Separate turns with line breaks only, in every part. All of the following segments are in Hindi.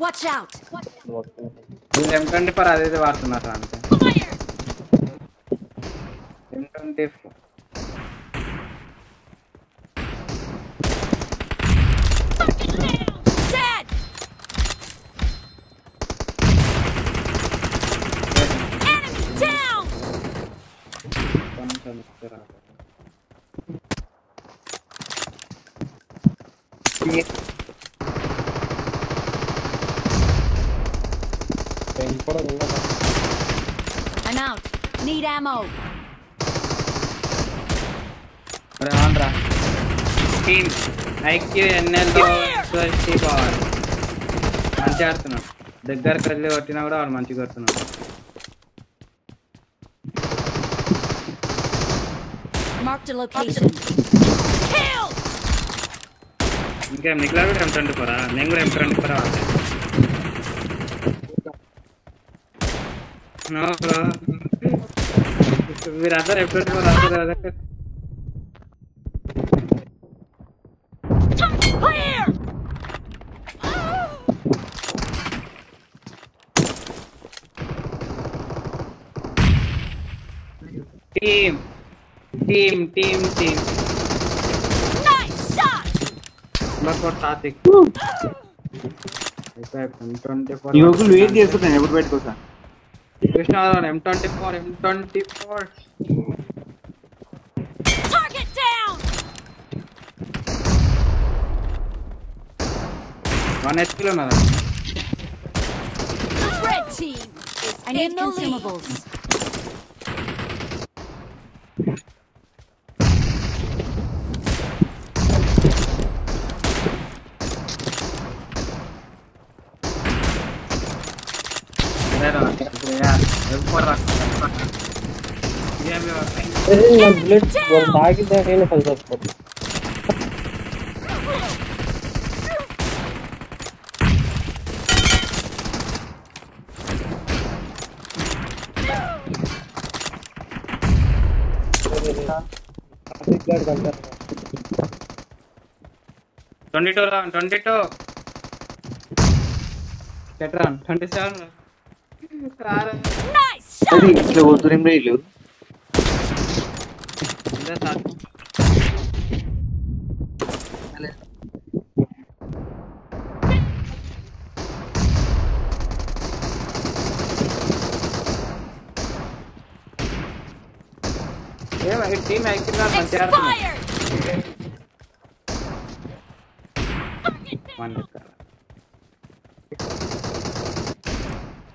Watch out. Watch
out.
M20 पर आ देते बार watch था हमसे M20 Yeah.
కొంచెం ఇస్తారా
I'm out. Need ammo.
IQ మంచిగా ఆడుతున్నాడు దగ్గరకు వెళ్ళి కొట్టినా కూడా వాడు మంచిగా కొడుతున్నాడు
Marked a location. Kill.
ఇంకా మిగిలిన కూడా ఎం ట్వంటీ ఫోర్ నేను కూడా M twenty four no bro मेरा तो रेप्टर को रास्ता रास्ता कर Team, team, team, team.
Nice shot.
Look what Tatik. I said, 24. You have to wait. Yes, sir. I
would wait for that.
Krishna on M24, M24.
Target down!
One HP another.
Red team is
I need consumables.
Vero, yeah.
There is no bullet for bag is there in falls up.
Twenty two round, twenty two. Get round, twenty seven. nice
shot. अरे
इसके वो तो रिम नहीं लो
इधर साथ चले ये भाई टीम एक्टिव ना संचार वन कर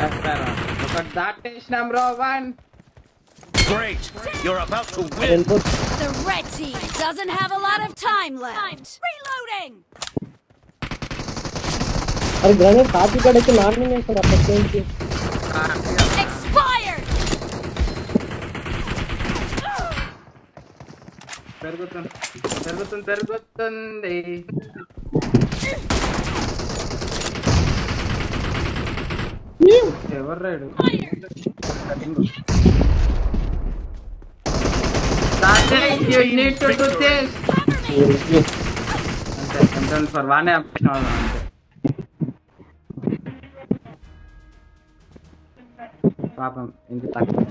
That's better. Look at that that is number one.
Great! You're about to win!
The
red team doesn't have a lot of time left. Reloading!
अरे ग्रेनेड साथ ही कड़े के मार नहीं है सर अपने टीम के
एक्सपायर्ड
तेरे को तरगतन दे ఎవర్రాడు పర్వానే పాపం ఇంత తక్కువ